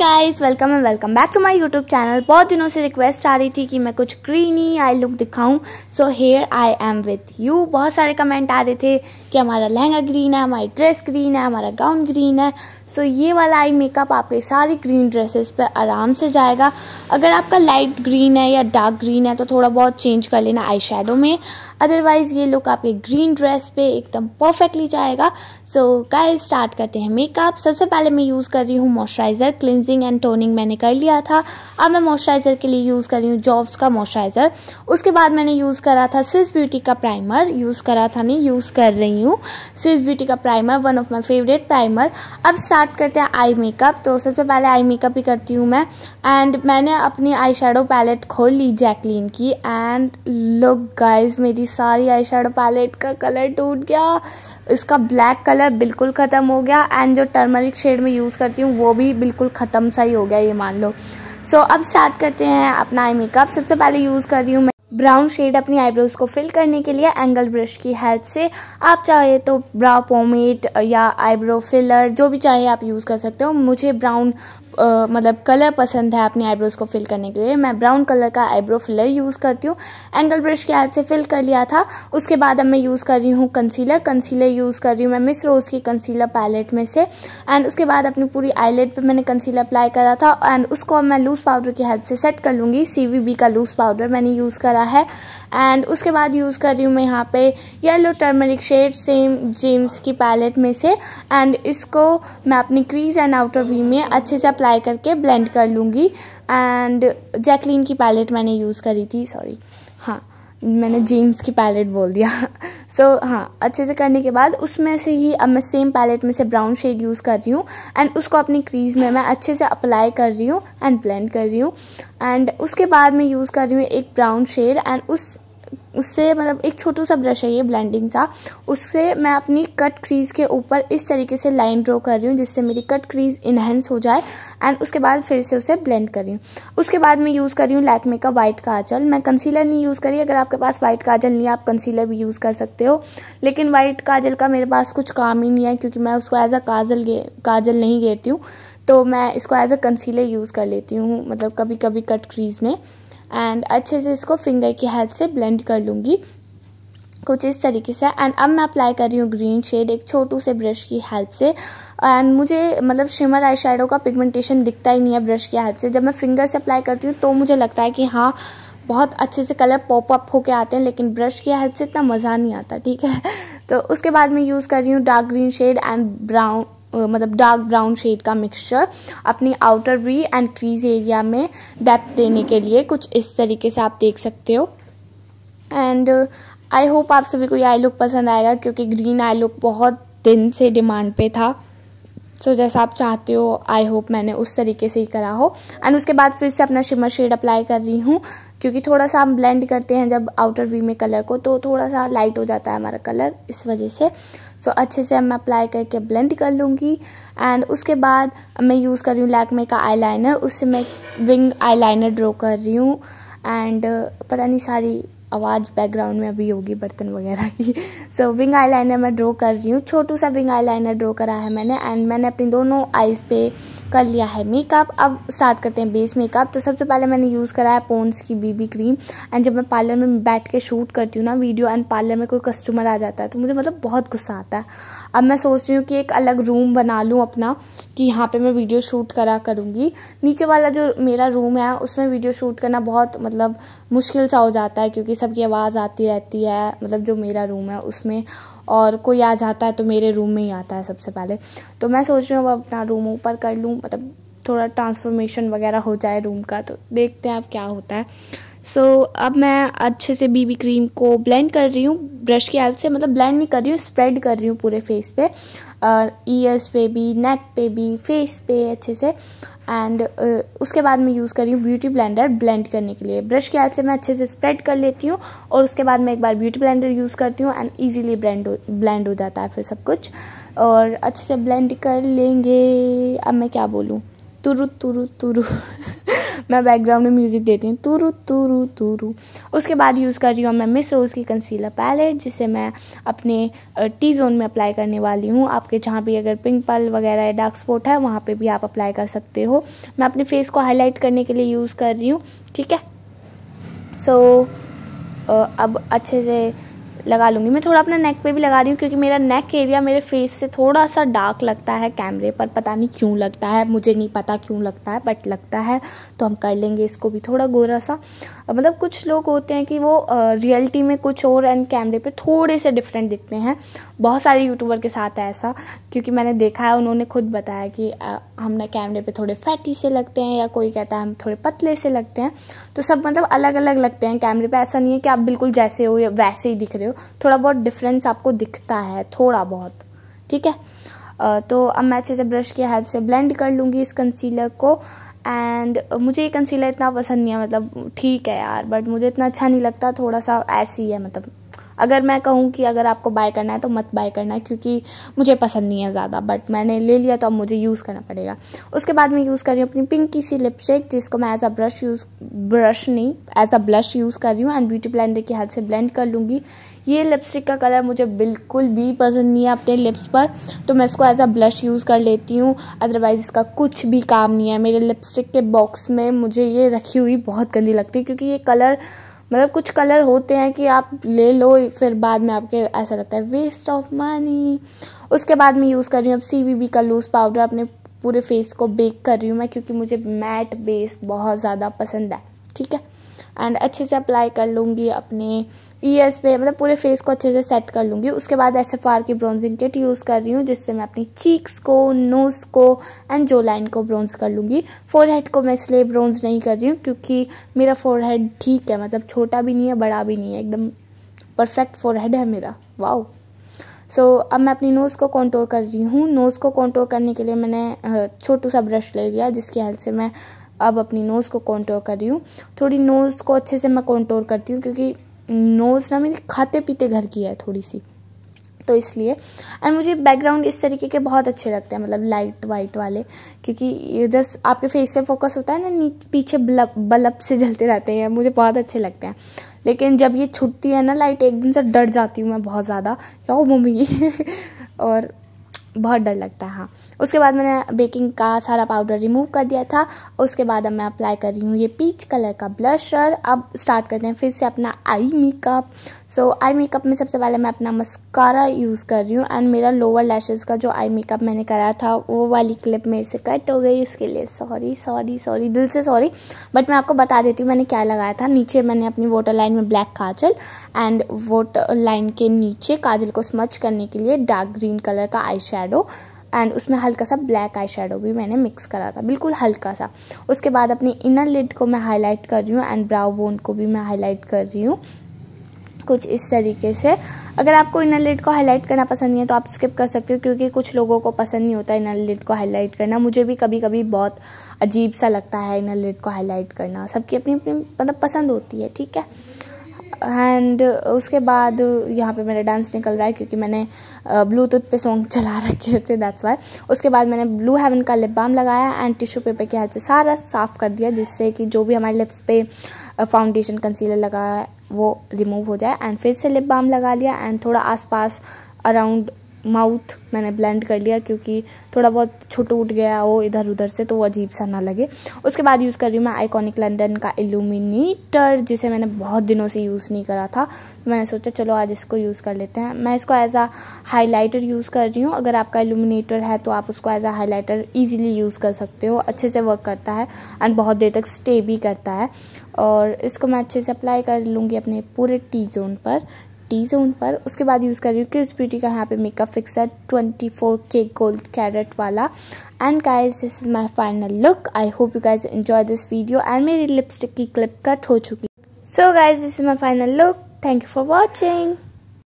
Guys welcome and welcome back to my YouTube channel बहुत दिनों से रिक्वेस्ट आ रही थी कि मैं कुछ ग्रीनी आई लुक दिखाऊँ। So here I am with you बहुत सारे कमेंट आ रहे थे कि हमारा लहंगा ग्रीन है हमारी ड्रेस ग्रीन है हमारा गाउन ग्रीन है। सो so, ये वाला आई मेकअप आपके सारी ग्रीन ड्रेसेस पे आराम से जाएगा। अगर आपका लाइट ग्रीन है या डार्क ग्रीन है तो थोड़ा बहुत चेंज कर लेना आई में। अदरवाइज़ ये लुक आपके ग्रीन ड्रेस पे एकदम परफेक्टली जाएगा। सो गाइस स्टार्ट करते हैं मेकअप सबसे पहले मैं यूज़ कर रही हूँ मॉइस्चराइज़र क्लिनजिंग एंड टोनिंग मैंने कर लिया था। अब मैं मॉइस्चराइज़र के लिए यूज़ कर रही हूँ जॉब्स का मॉइस्चराइज़र उसके बाद मैंने यूज़ करा था स्विस ब्यूटी का प्राइमर यूज़ करा था नहीं यूज़ कर रही हूँ। स्विस ब्यूटी का primer one of my favourite primer अब स्टार्ट करते हैं आई मेकअप तो सबसे पहले आई मेकअप ही करती हूँ मैं। एंड मैंने अपनी आई शेडो पैलेट खोल ली जैकलीन की। एंड लुक गाइज़ मेरी सारी आई शेडो पैलेट का कलर टूट गया। इसका ब्लैक कलर बिल्कुल ख़त्म हो गया एंड जो टर्मरिक शेड में यूज़ करती हूँ वो भी बिल्कुल ख़त्म सा ही हो गया ये मान लो। सो so, अब स्टार्ट करते हैं अपना आई मेकअप सबसे पहले यूज़ कर रही हूँ मैं ब्राउन शेड अपनी आईब्रोज को फिल करने के लिए एंगल ब्रश की हेल्प से। आप चाहे तो ब्राउ पोमेट या आईब्रो फिलर जो भी चाहे आप यूज़ कर सकते हो। मुझे ब्राउन मतलब कलर पसंद है अपनी आईब्रोज को फिल करने के लिए। मैं ब्राउन कलर का आईब्रो फिलर यूज़ करती हूँ। एंगल ब्रश की हेल्प से फिल कर लिया था। उसके बाद अब मैं यूज़ कर रही हूँ कंसीलर कंसीलर यूज़ कर रही हूँ मैं मिस रोज़ की कंसीलर पैलेट में से। एंड उसके बाद अपनी पूरी आईलेट पर मैंने कंसीलर अप्लाई करा था। एंड उसको मैं लूज़ पाउडर की हेल्प से सेट कर लूँगी। सी का लूज़ पाउडर मैंने यूज़ करा है। एंड उसके बाद यूज़ कर रही हूँ मैं यहाँ पे yellow turmeric shade Sam Gems की पैलेट में से। एंड इसको मैं अपनी क्रीज एंड आउटर वी में अच्छे से अप्लाई करके ब्लेंड कर लूँगी। एंड जैकलिन की पैलेट मैंने यूज़ करी थी सॉरी हाँ मैंने जेम्स की पैलेट बोल दिया। सो so, हाँ अच्छे से करने के बाद उसमें से ही अब मैं सेम पैलेट में से ब्राउन शेड यूज़ कर रही हूँ। एंड उसको अपनी क्रीज में मैं अच्छे से अप्लाई कर रही हूँ एंड ब्लेंड कर रही हूँ। एंड उसके बाद मैं यूज़ कर रही हूँ एक ब्राउन शेड एंड उस उससे मतलब एक छोटू सा ब्रश है ये ब्लेंडिंग सा। उससे मैं अपनी कट क्रीज के ऊपर इस तरीके से लाइन ड्रॉ कर रही हूँ जिससे मेरी कट क्रीज इन्हेंस हो जाए एंड उसके बाद फिर से उसे ब्लेंड कर रही हूँ। उसके बाद मैं यूज़ कर रही हूँ लैकमे का वाइट काजल। मैं कंसीलर नहीं यूज़ करी। अगर आपके पास वाइट काजल नहीं है, आप कंसीलर भी यूज़ कर सकते हो। लेकिन वाइट काजल का मेरे पास कुछ काम ही नहीं है क्योंकि मैं उसको एज अ काजल काजल नहीं घेरती हूँ। तो मैं इसको एज अ कंसीलर यूज़ कर लेती हूँ मतलब कभी कभी कट क्रीज में। एंड अच्छे से इसको फिंगर की हेल्प से ब्लेंड कर लूँगी। कुछ इस तरीके से। एंड अब मैं अप्लाई कर रही हूँ ग्रीन शेड एक छोटू से ब्रश की हेल्प से। एंड मुझे मतलब शिमर आई का पिगमेंटेशन दिखता ही नहीं है ब्रश की हेल्प से। जब मैं फिंगर से अप्लाई करती हूँ तो मुझे लगता है कि हाँ बहुत अच्छे से कलर पॉप अप होके आते हैं, लेकिन ब्रश की हेल्प से इतना मज़ा नहीं आता, ठीक है? तो उसके बाद मैं यूज़ कर रही हूँ dark green shade and brown मतलब डार्क ब्राउन शेड का मिक्सचर अपनी outer V and crease area में डेप्थ देने के लिए कुछ इस तरीके से आप देख सकते हो। एंड आई होप आप सभी को ये आई लुक पसंद आएगा क्योंकि ग्रीन आई लुक बहुत दिन से डिमांड पे था। सो so, जैसा आप चाहते हो आई होप मैंने उस तरीके से ही करा हो। एंड उसके बाद फिर से अपना शिमर शेड अप्लाई कर रही हूँ क्योंकि थोड़ा सा हम ब्लेंड करते हैं जब आउटर वी में कलर को तो थोड़ा सा लाइट हो जाता है हमारा कलर इस वजह से। सो अच्छे से मैं अप्लाई करके ब्लेंड कर लूँगी। एंड उसके बाद मैं यूज़ कर रही हूँ लैकमे का आईलाइनर उससे मैं विंग आईलाइनर ड्रॉ कर रही हूँ। एंड पता नहीं सारी आवाज़ बैकग्राउंड में अभी होगी बर्तन वगैरह की। सो so, विंग आईलाइनर मैं ड्रॉ कर रही हूँ। छोटू सा विंग आई लाइनर ड्रॉ करा है मैंने एंड मैंने अपनी दोनों आईज़ पे कर लिया है मेकअप अब स्टार्ट करते हैं बेस मेकअप तो सबसे पहले मैंने यूज़ करा है पोन्स की बीबी क्रीम एंड जब मैं पार्लर में बैठ के शूट करती हूँ ना वीडियो एंड पार्लर में कोई कस्टमर आ जाता है तो मुझे मतलब बहुत गुस्सा आता है। अब मैं सोच रही हूँ कि एक अलग रूम बना लूँ अपना, कि यहाँ पे मैं वीडियो शूट करा करूँगी। नीचे वाला जो मेरा रूम है, उसमें वीडियो शूट करना बहुत मतलब मुश्किल सा हो जाता है, क्योंकि सबकी आवाज़ आती रहती है मतलब जो मेरा रूम है उसमें। और कोई आ जाता है तो मेरे रूम में ही आता है सबसे पहले। तो मैं सोच रही हूँ अब अपना रूम ऊपर कर लूँ मतलब थोड़ा ट्रांसफॉर्मेशन वगैरह हो जाए रूम का तो देखते हैं अब क्या होता है। सो so, अब मैं अच्छे से बीबी क्रीम को ब्लेंड कर रही हूँ। ब्रश की हेल्प से मतलब ब्लेंड नहीं कर रही हूँ स्प्रेड कर रही हूँ पूरे फेस पे। ईयर्स पे भी नेक पे भी फेस पे अच्छे से। एंड uh, उसके बाद मैं यूज़ कर रही हूँ ब्यूटी ब्लेंडर ब्लेंड करने के लिए। ब्रश की हेल्प से मैं अच्छे से स्प्रेड कर लेती हूँ और उसके बाद मैं एक बार ब्यूटी ब्लेंडर यूज़ करती हूँ एंड ईजिली ब्लेंड ब्लेंड हो जाता है फिर सब कुछ। और अच्छे से ब्लेंड कर लेंगे। अब मैं क्या बोलूँ? तुरु तुरु तुरु मैं बैकग्राउंड में म्यूज़िक देती हूँ। तुरु तुरु तुरु। उसके बाद यूज़ कर रही हूँ मैं मिस रोज़ की कंसीलर पैलेट जिसे मैं अपने टी जोन में अप्लाई करने वाली हूँ। आपके जहाँ भी अगर पिंक पल वगैरह या डार्क स्पॉट है वहाँ पर भी आप अप्लाई कर सकते हो। मैं अपने फेस को हाईलाइट करने के लिए यूज़ कर रही हूँ ठीक है? सो so, अब अच्छे से लगा लूँगी। मैं थोड़ा अपना नेक पे भी लगा रही हूँ, क्योंकि मेरा नेक एरिया मेरे फेस से थोड़ा सा डार्क लगता है कैमरे पर। पता नहीं क्यों लगता है, मुझे नहीं पता क्यों लगता है बट लगता है। तो हम कर लेंगे इसको भी थोड़ा गोरा सा। मतलब कुछ लोग होते हैं कि वो रियलिटी में कुछ और एंड कैमरे पर थोड़े से डिफरेंट दिखते हैं। बहुत सारे यूट्यूबर के साथ है ऐसा, क्योंकि मैंने देखा है, उन्होंने खुद बताया कि हम ना कैमरे पर थोड़े फैटी से लगते हैं, या कोई कहता है हम थोड़े पतले से लगते हैं। तो सब मतलब अलग अलग लगते हैं कैमरे पर ऐसा नहीं है कि आप बिल्कुल जैसे हो या वैसे ही दिख रहे हो। थोड़ा बहुत डिफरेंस आपको दिखता है, थोड़ा बहुत। ठीक है? तो अब मैं अच्छे से ब्रश की हेल्प से ब्लेंड कर लूँगी इस कंसीलर को। एंड मुझे ये कंसीलर इतना पसंद नहीं है मतलब ठीक है यार बट मुझे इतना अच्छा नहीं लगता, थोड़ा सा ऐसी है मतलब अगर मैं कहूँ कि अगर आपको बाय करना है तो मत बाय करना क्योंकि मुझे पसंद नहीं है ज़्यादा बट मैंने ले लिया तो अब मुझे यूज़ करना पड़ेगा। उसके बाद मैं यूज़ कर रही हूँ अपनी पिंकी सी लिपस्टिक जिसको मैं as a brush use brush नहीं एज अ ब्लश यूज़ कर रही हूँ एंड ब्यूटी ब्लेंडर की हेल्प से ब्लेंड कर लूँगी। ये लिपस्टिक का कलर मुझे बिल्कुल भी पसंद नहीं है अपने लिप्स पर तो मैं इसको एज अ ब्लश यूज़ कर लेती हूँ। अदरवाइज़ इसका कुछ भी काम नहीं है। मेरे लिपस्टिक के बॉक्स में मुझे ये रखी हुई बहुत गंदी लगती है क्योंकि ये कलर मतलब कुछ कलर होते हैं कि आप ले लो, फिर बाद में आपके ऐसा लगता है वेस्ट ऑफ़ मनी उसके बाद मैं यूज़ कर रही हूँ, अब सी वी बी का लूज़ पाउडर अपने पूरे फेस को बेक कर रही हूँ मैं, क्योंकि मुझे मैट बेस बहुत ज़्यादा पसंद है, ठीक है? एंड अच्छे से अप्लाई कर लूँगी अपने ईयर्स पे मतलब पूरे फेस को अच्छे से सेट कर लूँगी। उसके बाद एस एफ़ आर की ब्राउजिंग किट यूज़ कर रही हूँ जिससे मैं अपनी चीक्स को नोज़ को एंड जो लाइन को ब्राउन्स कर लूँगी। फोर हेड को मैं इसलिए ब्राउन्स नहीं कर रही हूँ क्योंकि मेरा फोर हेड ठीक है मतलब छोटा भी नहीं है बड़ा भी नहीं है एकदम परफेक्ट फोर हेड है मेरा। वाओ सो so, अब मैं अपनी नोज़ को कॉन्टोर कर रही हूँ। नोज़ को कॉन्टोर करने के लिए मैंने छोटू सा ब्रश ले लिया जिसकी हेल्प से मैं अब अपनी नोज़ को कॉन्टोर कर रही हूँ। थोड़ी नोज़ को अच्छे से मैं कॉन्टोर करती हूँ क्योंकि नोज़ ना मेरी खाते पीते घर की है थोड़ी सी। तो इसलिए एंड मुझे बैकग्राउंड इस तरीके के बहुत अच्छे लगते हैं मतलब लाइट वाइट वाले, क्योंकि ये जस्ट आपके फेस पे फोकस होता है ना पीछे बल्ब बल्ब से जलते रहते हैं, मुझे बहुत अच्छे लगते हैं। लेकिन जब ये छुटती है ना लाइट एक दिन से डर जाती हूँ मैं बहुत ज़्यादा, क्या हो मम्मी? और बहुत डर लगता है हाँ। उसके बाद मैंने बेकिंग का सारा पाउडर रिमूव कर दिया था। उसके बाद अब मैं अप्लाई कर रही हूँ ये पीच कलर का ब्लशर अब स्टार्ट करते हैं फिर से अपना eye makeup so eye makeup में सबसे पहले मैं अपना मस्कारा यूज़ कर रही हूँ एंड मेरा लोअर लैशेज़ का जो आई मेकअप मैंने कराया था, वो वाली क्लिप मेरे से कट हो गई इसके लिए। सॉरी सॉरी सॉरी दिल से सॉरी बट मैं आपको बता देती हूँ मैंने क्या लगाया था। नीचे मैंने अपनी वोटर लाइन में black Kajal and waterline के नीचे काजल को स्मच करने के लिए डार्क ग्रीन कलर का आई शेडो एंड उसमें हल्का सा ब्लैक आई शेडो भी मैंने मिक्स करा था। बिल्कुल हल्का सा। उसके बाद अपनी इनर लिड को मैं हाईलाइट कर रही हूँ एंड ब्राउ बोन को भी मैं हाईलाइट कर रही हूँ। कुछ इस तरीके से। अगर आपको इनर लिड को हाईलाइट करना पसंद नहीं है तो आप स्किप कर सकते हो क्योंकि कुछ लोगों को पसंद नहीं होता इनर लिड को हाईलाइट करना। मुझे भी कभी कभी बहुत अजीब सा लगता है इनर लिड को हाईलाइट करना। सबकी अपनी अपनी मतलब पसंद होती है, ठीक है? एंड उसके बाद यहाँ पे मेरा डांस निकल रहा है क्योंकि मैंने ब्लूटूथ पे सॉन्ग चला रखे थे दैट्स वाई उसके बाद मैंने ब्लू हेवन का लिप बाम लगाया एंड टिश्यू पेपर के हेल्प से सारा साफ़ कर दिया, जिससे कि जो भी हमारे लिप्स पे फाउंडेशन कंसीलर लगा है वो रिमूव हो जाए. एंड फिर से लिप बाम लगा लिया एंड थोड़ा आसपास अराउंड माउथ मैंने ब्लेंड कर लिया क्योंकि थोड़ा बहुत छुट उठ गया वो इधर उधर से तो वो अजीब सा ना लगे। उसके बाद यूज़ कर रही हूँ मैं आइकॉनिक लंदन का इल्यूमिनेटर जिसे मैंने बहुत दिनों से यूज़ नहीं करा था। तो मैंने सोचा, चलो आज इसको यूज़ कर लेते हैं। मैं इसको एज आ हाईलाइटर यूज़ कर रही हूँ। अगर आपका इल्यूमिनेटर है तो आप उसको as a highlighter easily use कर सकते हो। अच्छे से वर्क करता है एंड बहुत देर तक स्टे भी करता है। और इसको मैं अच्छे से अप्लाई कर लूँगी अपने पूरे टी जोन पर। टी जोन पर। उसके बाद यूज़ कर रही हूँ किस ब्यूटी का यहाँ पे मेकअप फिक्स है ट्वेंटी फोर के गोल्ड कैरेट वाला। And guys this is my final look I hope you guys enjoy this video and मेरी लिपस्टिक की क्लिप कट हो चुकी so guys this is my final look thank you for watching